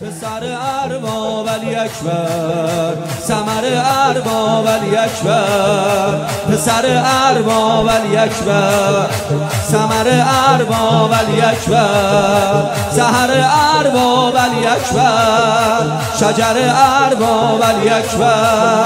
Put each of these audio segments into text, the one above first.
پسر ارباب ولی اکبر سمر ارباب ولی اکبر پسر ارباب ولی اکبر سمر ارباب ولی اکبر سحر ارباب ولی اکبر شجر ارباب ولی اکبر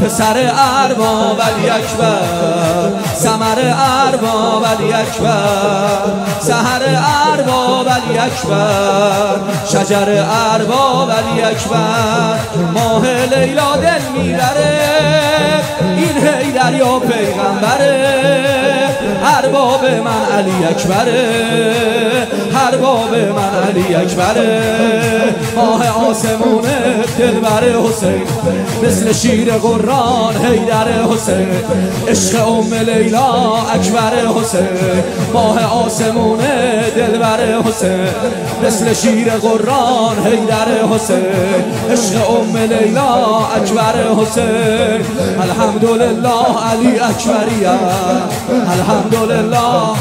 پسر ارباب ولی اکبر سمر ارباب ولی اکبر سحر ارباب ولی اکبر شجر ارباب ولی اکبر ماه لیلا دل می‌بره. این هیدر یا پیغمبره. ارباب من علی اکبره. ارباب من علی اکبره. ماه آسمونه دلبر حسین. مثل شیر قرآن حیدر حسین. عشق ام لیلا اکبر حسین. ماه آسمونه دلبر حسین مثل شیر قرآن حیدر حسین. عشق ام لیلا اکبر حسین. الحمدلله علی اکبریه الحمدلله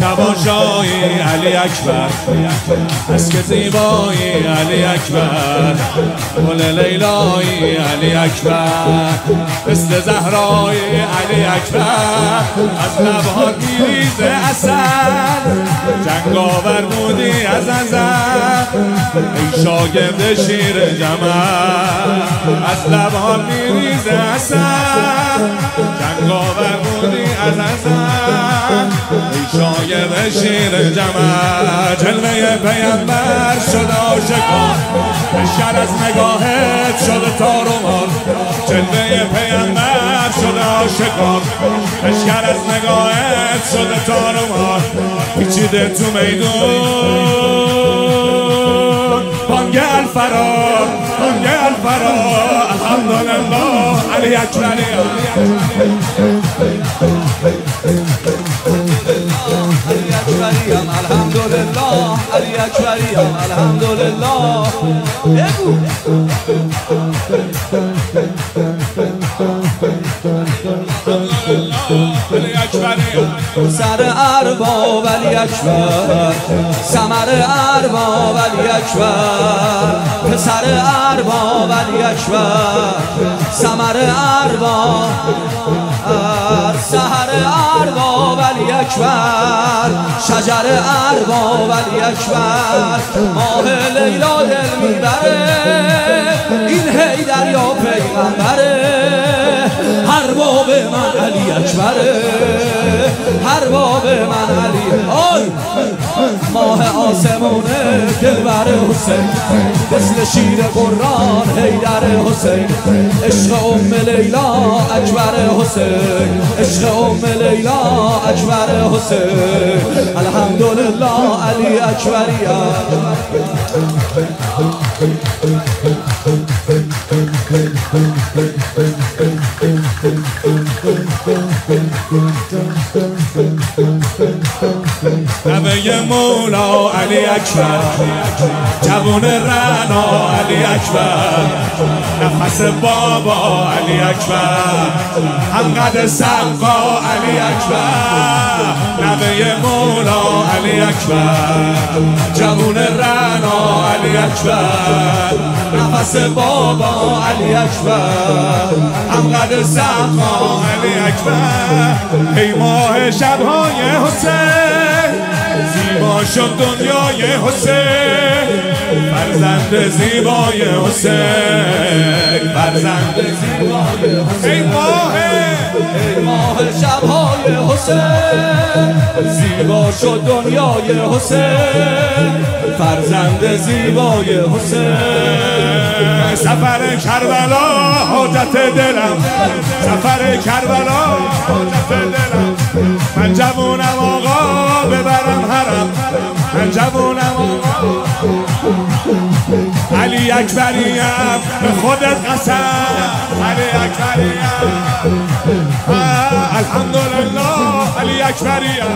تماشای علی اکبر از که زیبایی علی اکبر. گل لیلای علی اکبر. مثل زهرای علی اکبر از لبهات میریزه اصل جنگاور بودی از ازل ای شاگرد شیر جمل از لبهات میریزه اصل جنگاور بودی از ازل ای شاگرد شیر جمل جلوه پیمبر شد آشکار شر از نگاهت شد تار و مار جلوه پیمبر شد آشکار اشکر از نگاهت شد تار و مار پیچیده تو میدون بانگ الفرار بانگ الفرار الحمدلله علی اکبری علی اکبریم الحمدلله. بگو. اکبری سر ارباب ولی اکبر. سمر ارباب ولی اکبر. پسر ارباب ولی اکبر. سمر ارباب. سهر ارباب ولی اکبر شجر ارباب ولی اکبر. ماه لیلا دل می‌بره این هیدر یا پیغمبره. هر باب من علی اکبره. هر باب من علی. آی! ماه آسمونه دلبر حسین. مثل شیر قرآن حیدر حسین. عشق ام لیلا اکبر حسین. عشق ام لیلا اکبر حسین. الحمدلله علی اکبریه نوه مولا علی اکبر. جوون رنا علی اکبر. نفس بابا علی اکبر. همقد سقا علی اکبر. نوه مولا علی اکبر. جوون رنا علی اکبر. نفس بابا علی اکبر. همقد سقا علی اکبر. ای ماه شبهای حسین. زیبا شد دنیای حسین. فرزند زیبای حسین. فرزند زیبای حسین. ای ماه. ای ماه شبهای حسین. زیبا شد دنیای حسین. فرزند زیبای حسین. سفر کربلا حاجت دلم. سفر کربلا حاجت دلم. من جوونم آقا ببرم حرم. من جوونم آقا. علی اکبریم به خودت قسم. علی اکبریم. الحمدلله علی اکبریم.